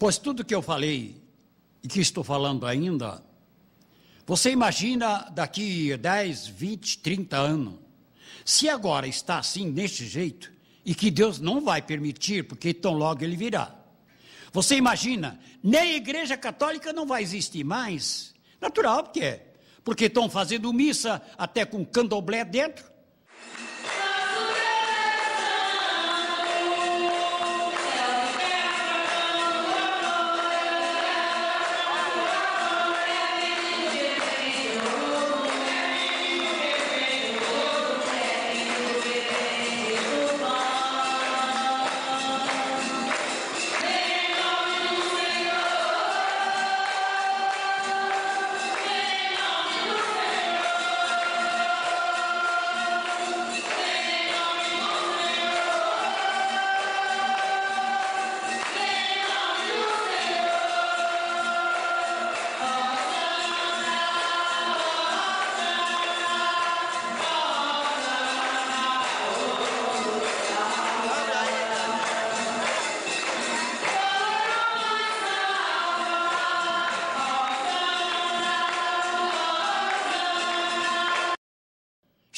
Pois tudo que eu falei e que estou falando ainda, você imagina daqui 10, 20, 30 anos, se agora está assim, deste jeito, e que Deus não vai permitir, porque tão logo ele virá. Você imagina, nem a igreja católica não vai existir mais. Natural, porque é. Porque estão fazendo missa até com candomblé dentro.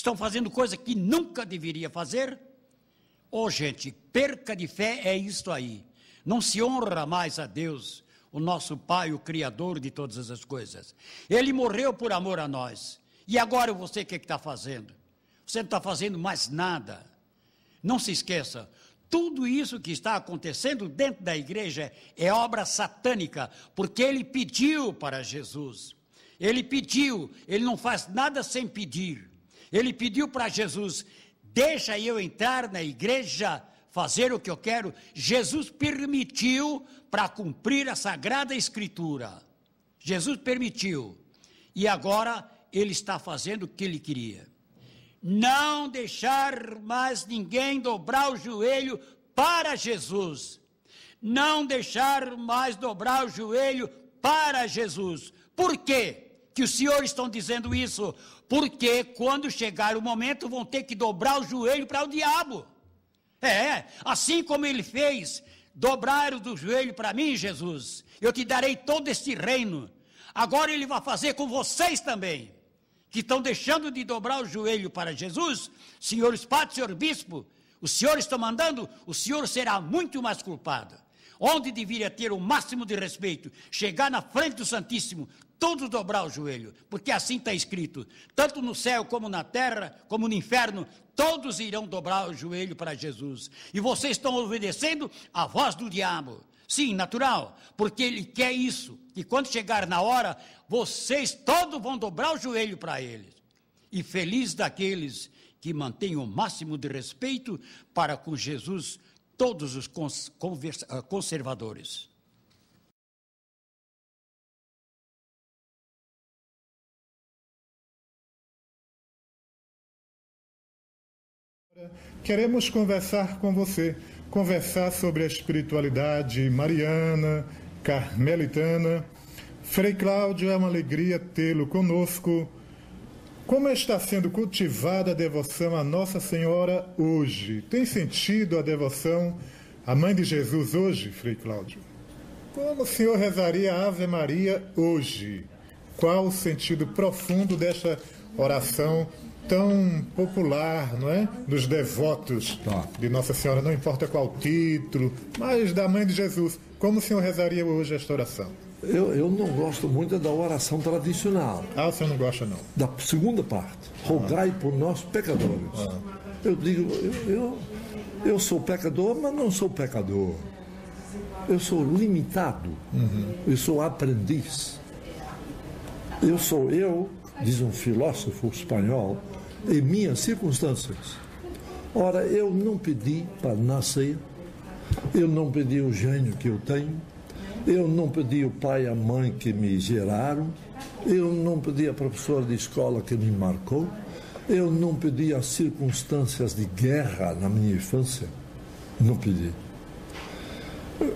Estão fazendo coisa que nunca deveria fazer. Ô oh, gente, perca de fé é isto aí. Não se honra mais a Deus, o nosso Pai, o Criador de todas as coisas. Ele morreu por amor a nós. E agora você o que está fazendo? Você não está fazendo mais nada. Não se esqueça, tudo isso que está acontecendo dentro da igreja é obra satânica, porque ele pediu para Jesus. Ele pediu, ele não faz nada sem pedir. Ele pediu para Jesus: deixa eu entrar na igreja, fazer o que eu quero. Jesus permitiu para cumprir a sagrada escritura. Jesus permitiu. E agora ele está fazendo o que ele queria. Não deixar mais ninguém dobrar o joelho para Jesus. Não deixar mais dobrar o joelho para Jesus. Por quê? que os senhores estão dizendo isso? Porque quando chegar o momento vão ter que dobrar o joelho para o diabo. É, assim como ele fez, dobrar o joelho para mim, Jesus. Eu te darei todo este reino. Agora ele vai fazer com vocês também, que estão deixando de dobrar o joelho para Jesus, senhores padres, senhor bispo, os senhores estão mandando, o senhor será muito mais culpado. Onde deveria ter o máximo de respeito, chegar na frente do Santíssimo, todos dobrar o joelho, porque assim está escrito: tanto no céu como na terra, como no inferno, todos irão dobrar o joelho para Jesus. E vocês estão obedecendo a voz do diabo. Sim, natural, porque ele quer isso. E quando chegar na hora, vocês todos vão dobrar o joelho para ele. E feliz daqueles que mantêm o máximo de respeito para com Jesus, todos os ah, conservadores. Queremos conversar com você, conversar sobre a espiritualidade mariana, carmelitana. Frei Cláudio, é uma alegria tê-lo conosco. Como está sendo cultivada a devoção a Nossa Senhora hoje? Tem sentido a devoção à Mãe de Jesus hoje, Frei Cláudio? Como o senhor rezaria a Ave Maria hoje? Qual o sentido profundo desta oração tão popular, não é? Dos devotos tá. de Nossa Senhora, não importa qual título, mas da Mãe de Jesus. Como o senhor rezaria hoje esta oração? Eu, eu não gosto muito da oração tradicional. Ah, o senhor não gosta, não? Da segunda parte. Rogai ah. por nós, pecadores. Ah. Eu digo, eu, eu, eu, sou pecador, mas não sou pecador. Eu sou limitado. Uhum. Eu sou aprendiz. Eu sou eu, diz um filósofo espanhol, em minhas circunstâncias. Ora, eu não pedi para nascer, eu não pedi o gênio que eu tenho, eu não pedi o pai e a mãe que me geraram, eu não pedi a professora de escola que me marcou, eu não pedi as circunstâncias de guerra na minha infância, não pedi.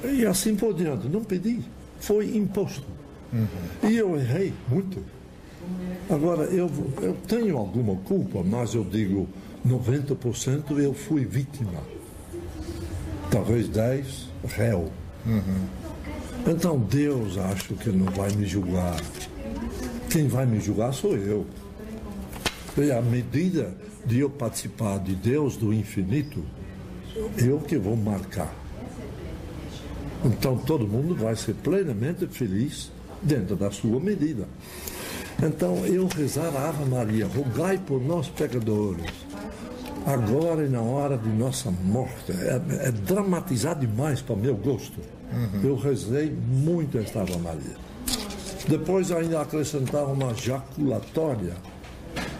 E assim por diante, não pedi, foi imposto. Uhum. E eu errei muito. Agora, eu, eu tenho alguma culpa, mas eu digo 90% eu fui vítima. Talvez 10% réu. Uhum. Então Deus acho que não vai me julgar. Quem vai me julgar sou eu. E à medida de eu participar de Deus do infinito, eu que vou marcar. Então todo mundo vai ser plenamente feliz dentro da sua medida. Então eu rezar a Ave Maria, rogai por nós pecadores, agora e na hora de nossa morte. É, é dramatizar demais para meu gosto. Uhum. Eu rezei muito esta Ave Maria. Depois ainda acrescentava uma jaculatória.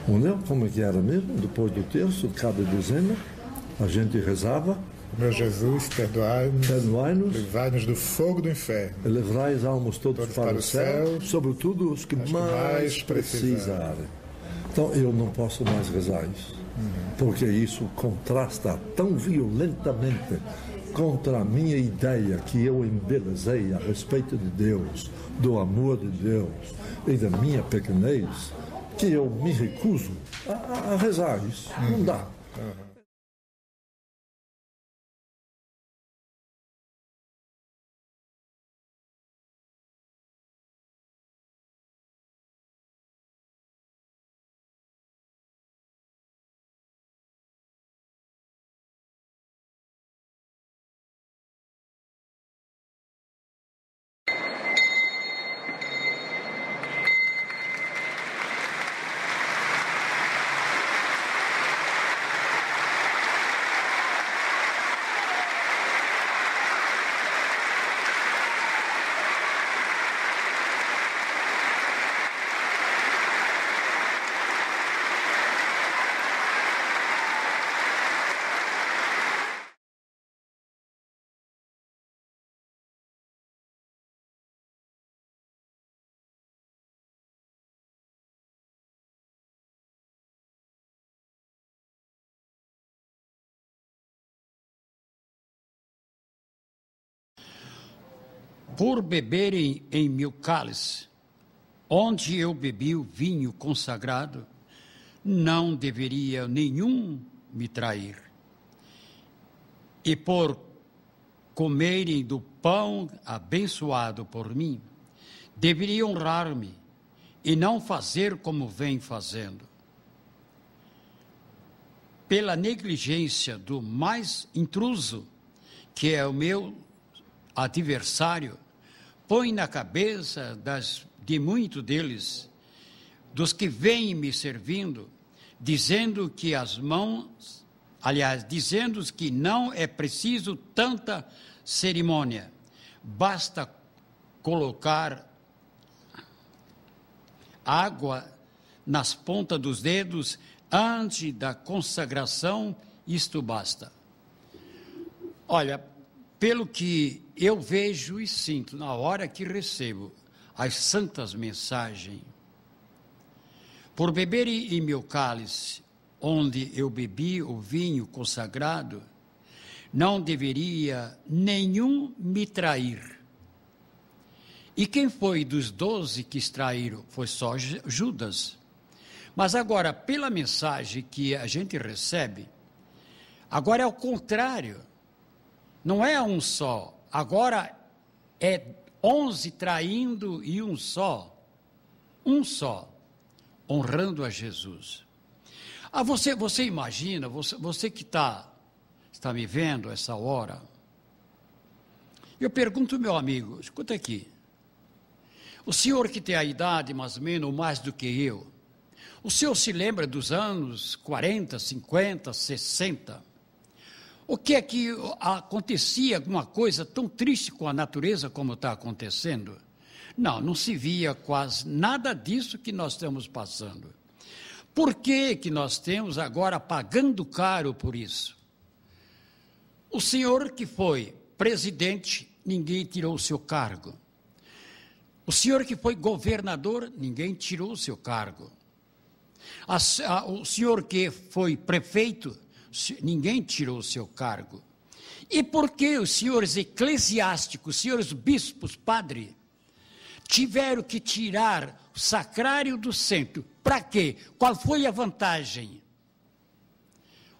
Entendeu? Como é que era mesmo? Depois do terço, cada dezena, a gente rezava meu Jesus, perdoai-nos, perdoai-nos, livrai-nos do fogo do inferno, levai as almas todos, todos para, para, o céu, céu sobretudo os que mais, mais precisarem. Então eu não posso mais rezar isso, uhum. porque isso contrasta tão violentamente contra a minha ideia que eu embelezei a respeito de Deus, do amor de Deus e da minha pequenez, que eu me recuso a, a rezar isso. Uhum. Não dá. Uhum. Por beberem em meu cálice, onde eu bebi o vinho consagrado, não deveria nenhum me trair. E por comerem do pão abençoado por mim, deveria honrar-me e não fazer como vem fazendo. Pela negligência do mais intruso, que é o meu adversário, põe na cabeça das, de muito deles, dos que vêm me servindo, dizendo que as mãos, aliás, dizendo que não é preciso tanta cerimônia, basta colocar água nas pontas dos dedos antes da consagração, isto basta. Olha, pelo que eu vejo e sinto na hora que recebo as santas mensagens, por beber em meu cálice, onde eu bebi o vinho consagrado, não deveria nenhum me trair. E quem foi dos doze que extraíram? Foi só Judas. Mas agora, pela mensagem que a gente recebe, agora é o contrário. Não é um só. Agora é onze traindo e um só. Um só. Honrando a Jesus. Ah, você, você imagina, você, você que tá, está me vendo essa hora. Eu pergunto, meu amigo, escuta aqui. O senhor que tem a idade mais ou menos, mais do que eu, o senhor se lembra dos anos 40, 50, 60? O que é que acontecia alguma coisa tão triste com a natureza como está acontecendo? Não, não se via quase nada disso que nós estamos passando. Por que, que nós temos agora pagando caro por isso? O senhor que foi presidente, ninguém tirou o seu cargo. O senhor que foi governador, ninguém tirou o seu cargo. A, a, o senhor que foi prefeito, ninguém tirou o seu cargo. E por que os senhores eclesiásticos, os senhores bispos, padre, tiveram que tirar o sacrário do centro? Para quê? Qual foi a vantagem?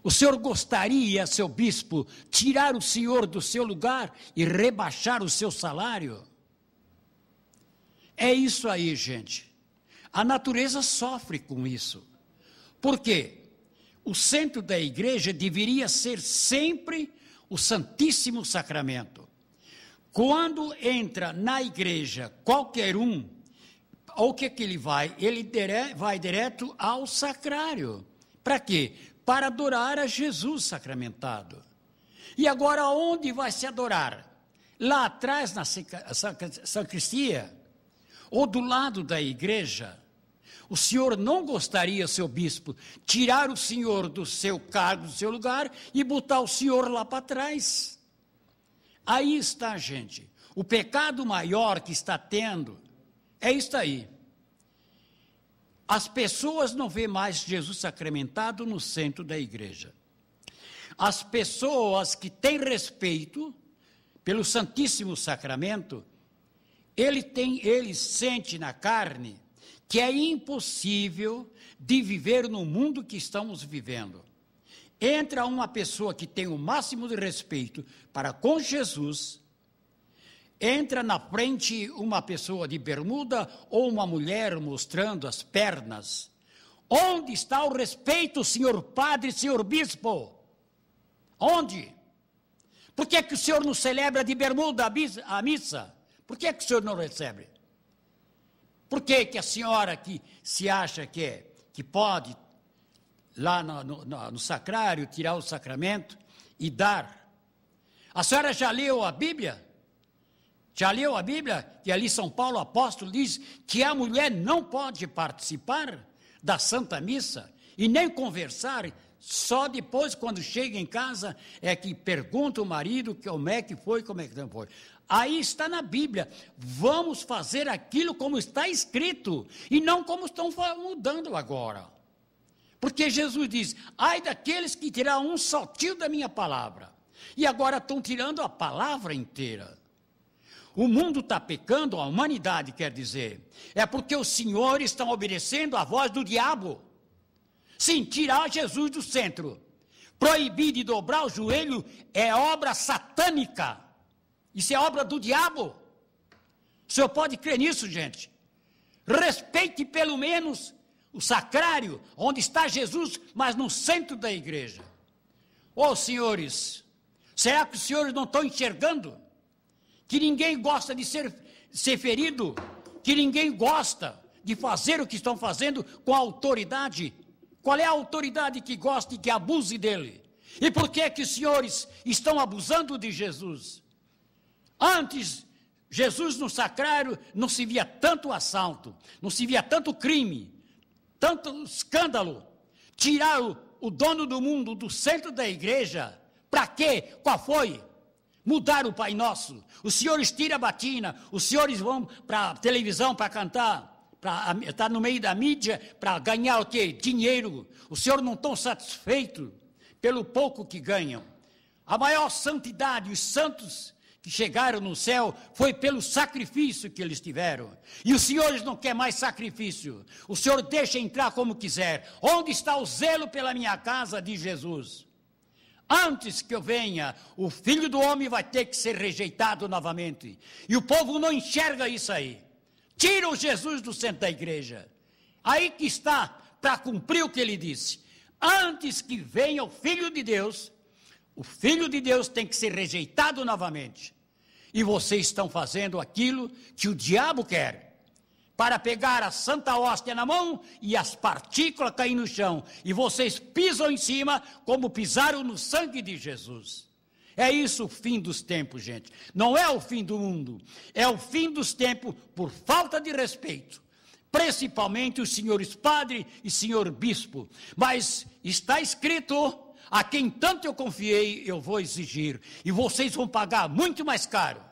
O senhor gostaria, seu bispo, tirar o senhor do seu lugar e rebaixar o seu salário? É isso aí, gente. A natureza sofre com isso. Por quê? O centro da igreja deveria ser sempre o Santíssimo Sacramento. Quando entra na igreja qualquer um, o que, que ele vai? Ele dire, vai direto ao sacrário. Para quê? Para adorar a Jesus sacramentado. E agora, onde vai se adorar? Lá atrás, na sacristia, ou do lado da igreja? O senhor não gostaria, seu bispo, tirar o senhor do seu cargo, do seu lugar e botar o senhor lá para trás? Aí está, gente. O pecado maior que está tendo é isso aí. As pessoas não vê mais Jesus sacramentado no centro da igreja. As pessoas que têm respeito pelo Santíssimo Sacramento, ele tem, ele sente na carne que é impossível de viver no mundo que estamos vivendo. Entra uma pessoa que tem o máximo de respeito para com Jesus, entra na frente uma pessoa de bermuda ou uma mulher mostrando as pernas. Onde está o respeito, senhor padre, senhor bispo? Onde? Por que, que o senhor não celebra de bermuda a missa? Por que, que o senhor não recebe? Por que, que a senhora que se acha que, é, que pode, lá no, no, no sacrário, tirar o sacramento e dar? A senhora já leu a Bíblia? Já leu a Bíblia? Que ali São Paulo, apóstolo, diz que a mulher não pode participar da Santa Missa e nem conversar, só depois, quando chega em casa, é que pergunta o marido como é que foi, como é que não foi. Aí está na Bíblia. Vamos fazer aquilo como está escrito e não como estão mudando agora. Porque Jesus diz: ai daqueles que tirar um saltinho da minha palavra. E agora estão tirando a palavra inteira. O mundo está pecando, a humanidade quer dizer. É porque os senhores estão obedecendo à voz do diabo. Sim, tirar Jesus do centro. Proibir de dobrar o joelho é obra satânica. Isso é obra do diabo. O senhor pode crer nisso, gente? Respeite pelo menos o sacrário, onde está Jesus, mas no centro da igreja. Ô oh, senhores, será que os senhores não estão enxergando? Que ninguém gosta de ser, ser ferido, que ninguém gosta de fazer o que estão fazendo com a autoridade. Qual é a autoridade que gosta e que abuse dele? E por que que os senhores estão abusando de Jesus? Antes, Jesus no sacrário não se via tanto assalto, não se via tanto crime, tanto escândalo. Tirar o, o dono do mundo do centro da igreja, para quê? Qual foi? Mudar o Pai Nosso. Os senhores tiram a batina, os senhores vão para a televisão para cantar, para estar tá no meio da mídia para ganhar o quê? Dinheiro. Os senhores não estão satisfeitos pelo pouco que ganham. A maior santidade, os santos que chegaram no céu foi pelo sacrifício que eles tiveram. E os senhores não querem mais sacrifício. O Senhor deixa entrar como quiser. Onde está o zelo pela minha casa, diz Jesus. Antes que eu venha, o filho do homem vai ter que ser rejeitado novamente. E o povo não enxerga isso aí. Tira o Jesus do centro da igreja. Aí que está para cumprir o que ele disse. Antes que venha o filho de Deus, o filho de Deus tem que ser rejeitado novamente e vocês estão fazendo aquilo que o diabo quer. Para pegar a santa hóstia na mão e as partículas caírem no chão. E vocês pisam em cima como pisaram no sangue de Jesus. É isso o fim dos tempos, gente. Não é o fim do mundo. É o fim dos tempos por falta de respeito. Principalmente os senhores padre e senhor bispo. Mas está escrito a quem tanto eu confiei, eu vou exigir. E vocês vão pagar muito mais caro.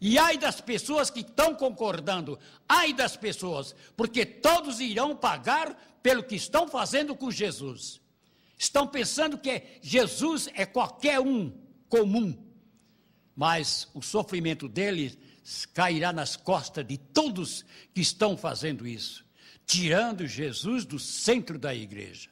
E ai das pessoas que estão concordando, ai das pessoas, porque todos irão pagar pelo que estão fazendo com Jesus. Estão pensando que Jesus é qualquer um comum, mas o sofrimento deles cairá nas costas de todos que estão fazendo isso, tirando Jesus do centro da igreja.